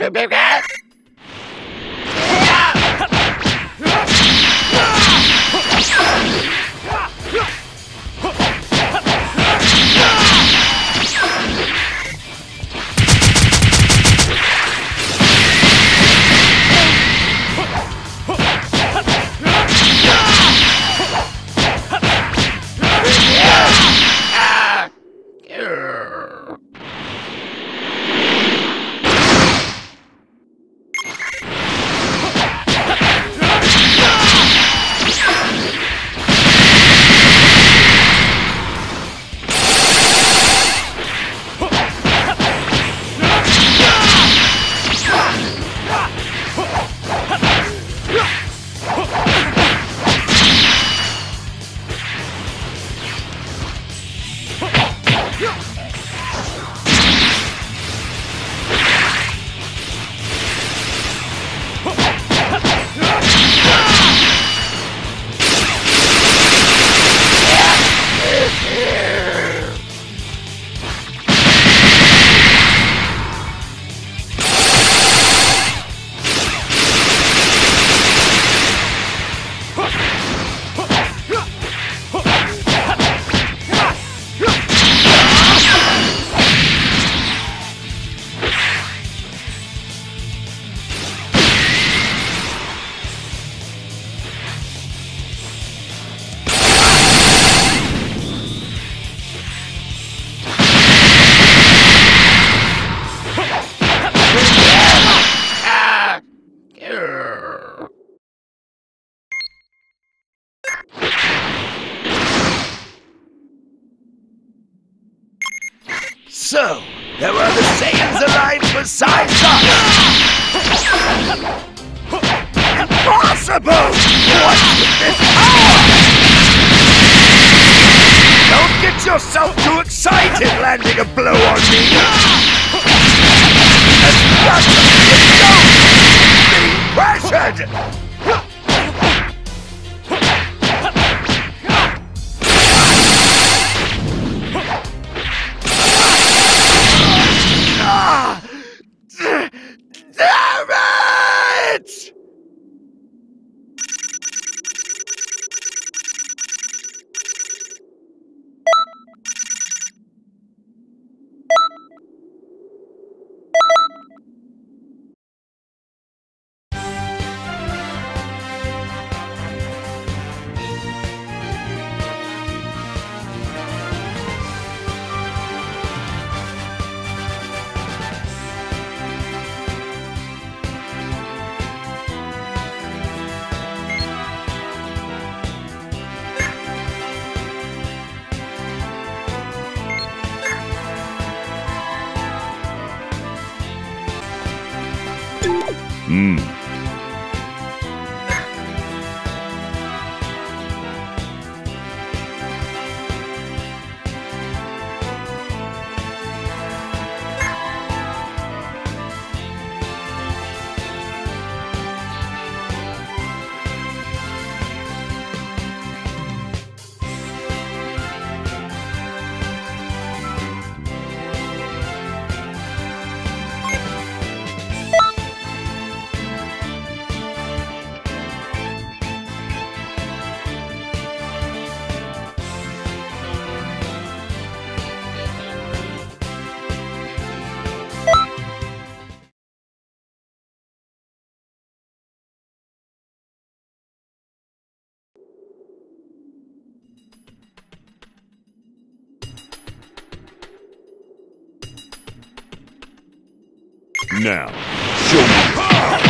Boop, boop, Don't get yourself too excited landing a blow on me! There's got to be a joke! Being pressured! うん。Now, show me.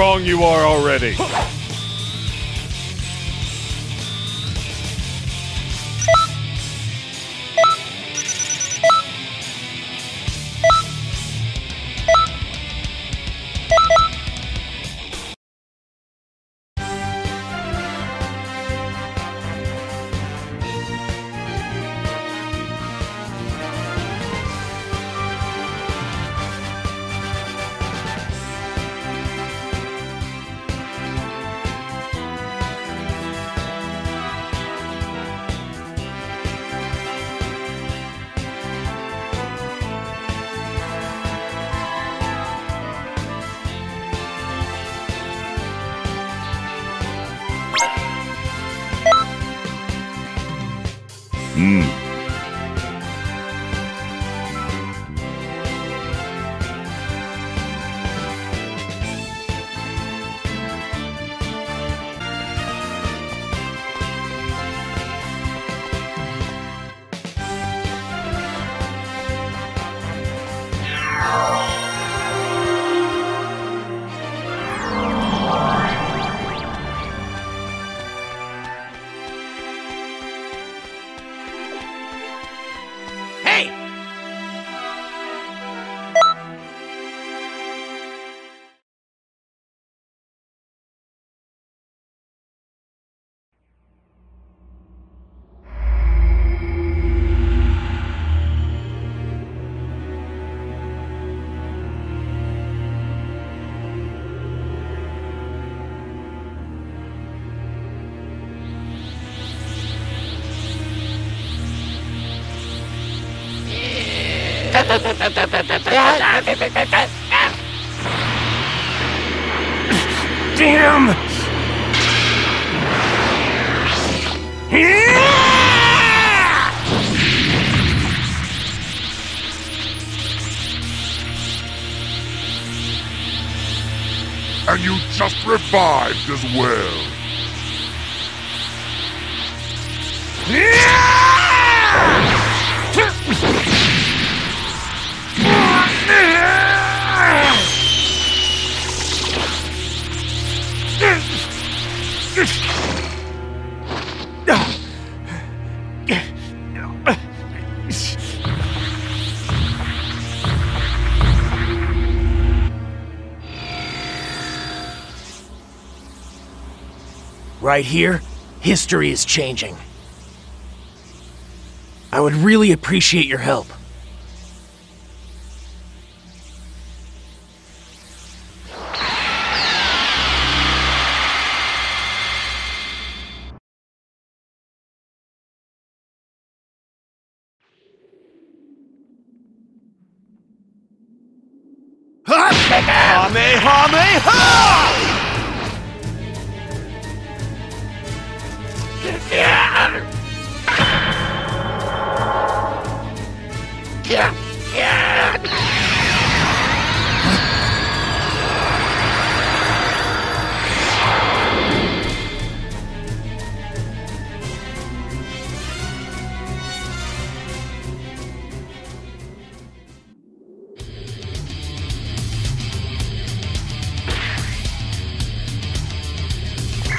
Strong you are already. Damn! And you just revived as well. Right here, history is changing. I would really appreciate your help.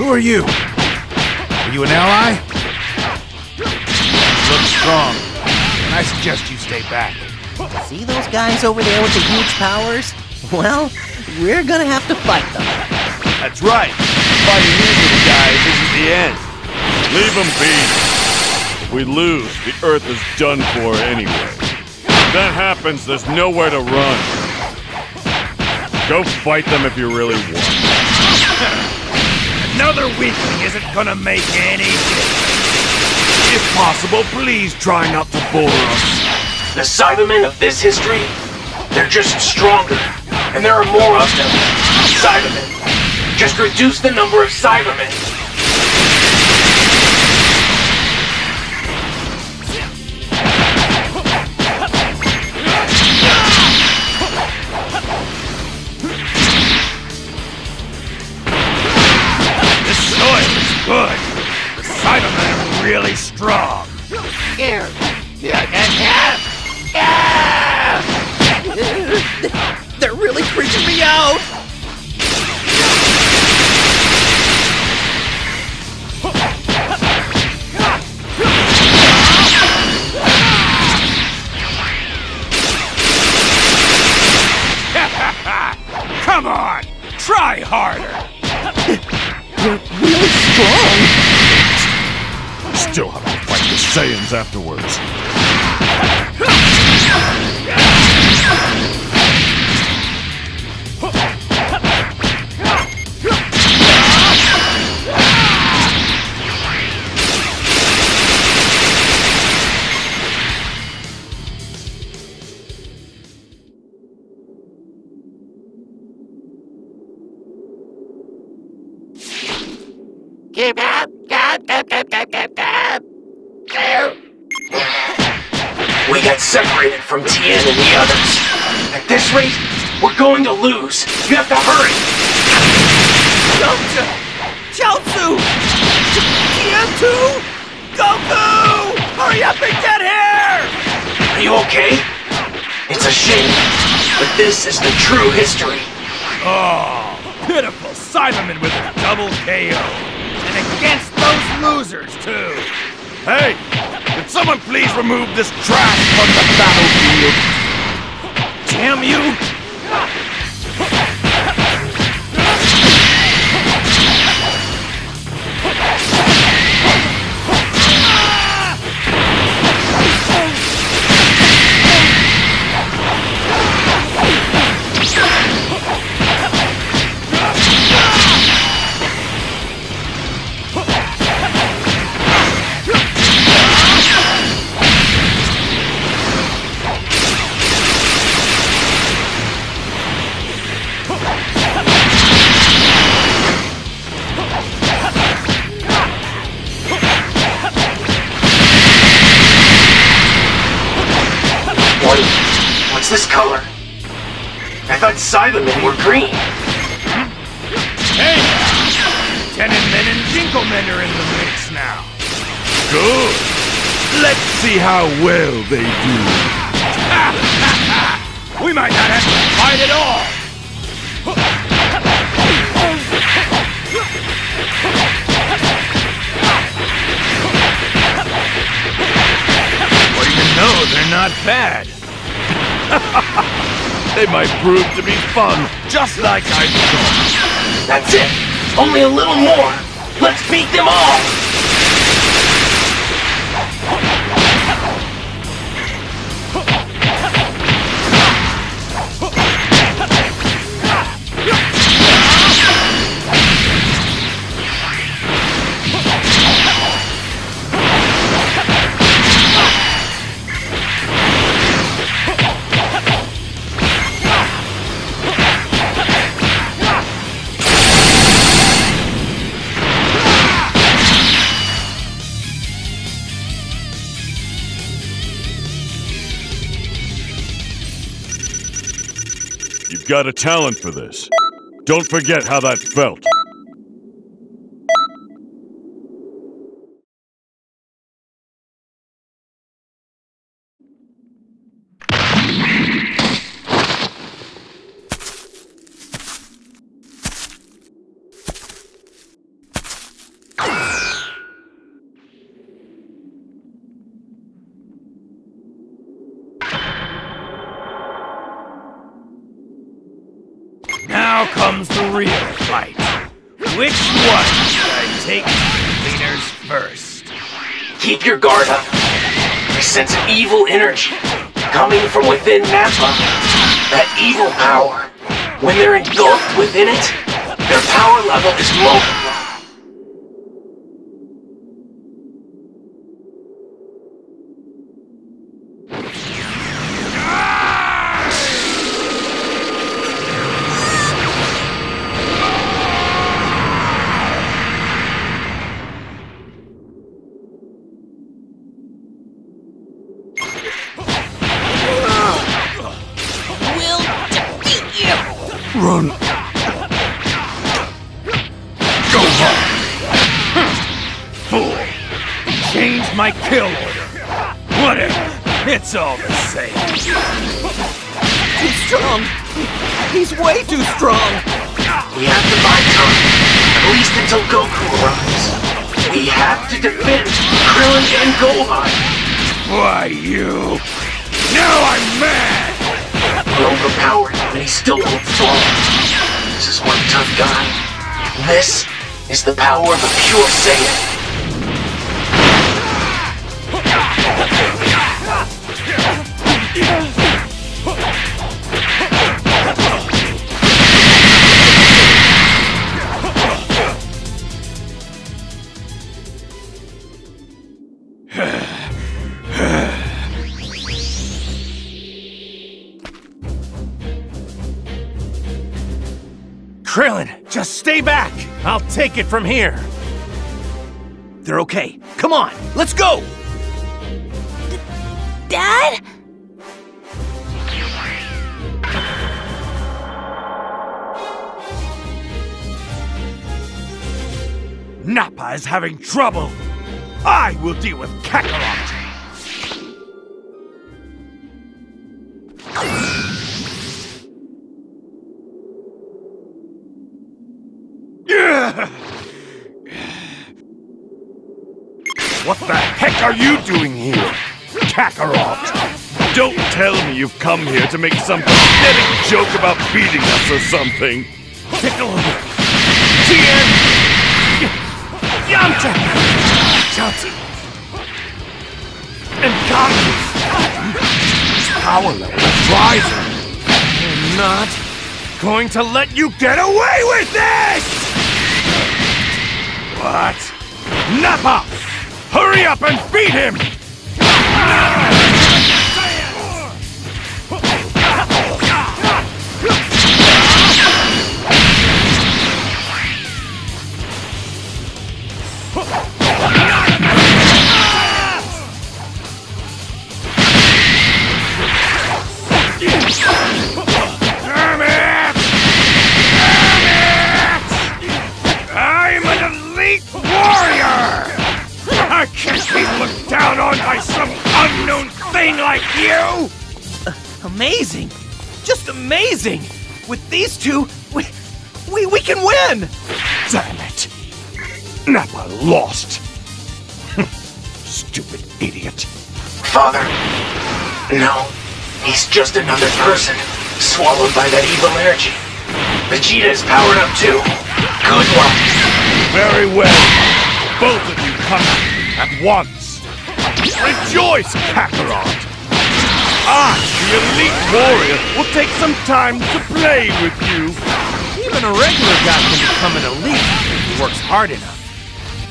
Who are you? Are you an ally? Look strong, and I suggest you stay back. See those guys over there with the huge powers? Well, we're gonna have to fight them. That's right. Fighting these little guys isn't the end. Leave them be. If we lose, the Earth is done for anyway. If that happens, there's nowhere to run. Go fight them if you really want. Another weakling isn't gonna make any difference. If possible, please try not to bore us. The Saibamen of this history, they're just stronger. And there are more of them. Saibamen. Just reduce the number of Saibamen. Saiyans afterwards. Keep up! Got separated from Tien and the others. At this rate, we're going to lose. You have to hurry. Goku! Chaozu! Tien2! Goku! Hurry up and get here! Are you okay? It's a shame, but this is the true history. Oh, pitiful Saibaman with a double KO. And against those losers, too. Hey! Someone please remove this trash from the battlefield? Damn you! What's this color? I thought Saibamen were green. Hey! Tenenmen and Jinklemen are in the mix now. Good! Let's see how well they do. We might not have to fight at all. Know? They're not bad. They might prove to be fun, just like I thought. That's it. Only a little more. Let's beat them all. Got a talent for this. Don't forget how that felt. Now comes the real fight. Which one should I take cleaners first? Keep your guard up. I sense evil energy coming from within Nappa. That evil power. When they're engulfed within it, their power level is multiplied. Strong. He's way too strong. We have to buy time, at least until Goku arrives. We have to defend Krillin and Gohan. Why, you? Now I'm mad! We're overpowered, and he still won't fall. this is one tough guy. This is the power of a pure Saiyan. Krillin, just stay back. I'll take it from here. They're okay. Come on, let's go. Dad? Nappa is having trouble. I will deal with Kakarot. What the heck are you doing here, Kakarot? Don't tell me you've come here to make some pathetic joke about beating us or something. Piccolo, Tien, Yamcha, Chaozu, and. His power level is rising. I'm not going to let you get away with this! What? Nappa! Hurry up and beat him! Just another person swallowed by that evil energy. Vegeta is powered up too. Good luck. Very well. Both of you come at once. Rejoice, Kakarot! I, the elite warrior, will take some time to play with you. Even a regular guy can become an elite if he works hard enough.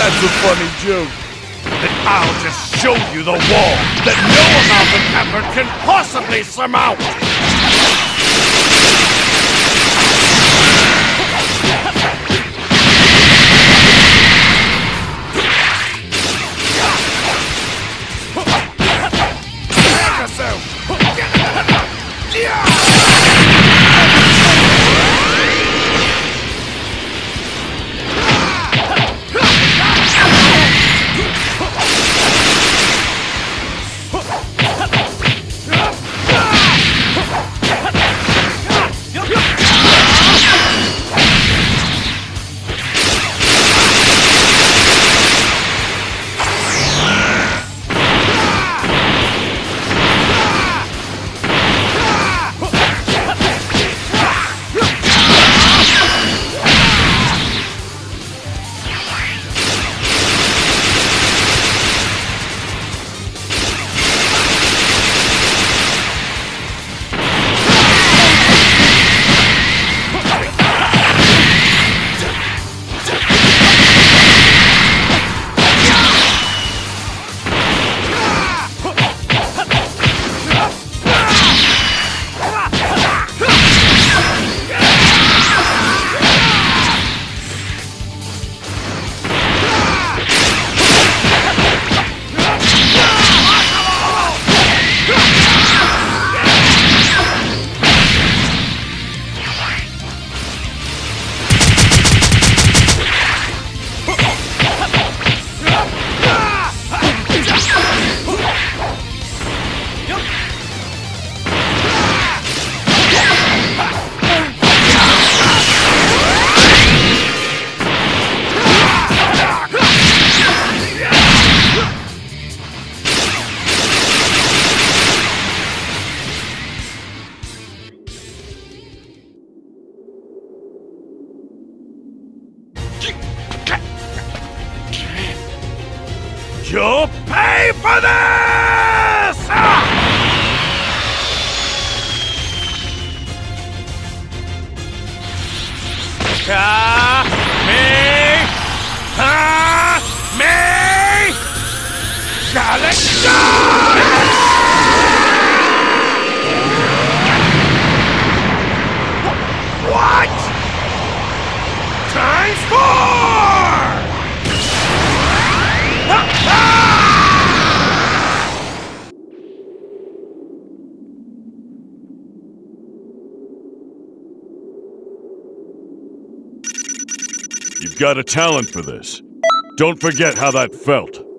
That's a funny joke. Then I'll just show you the wall that no amount of effort can possibly surmount! Ka me ha me Collection! What? Transform! You've got a talent for this. Don't forget how that felt.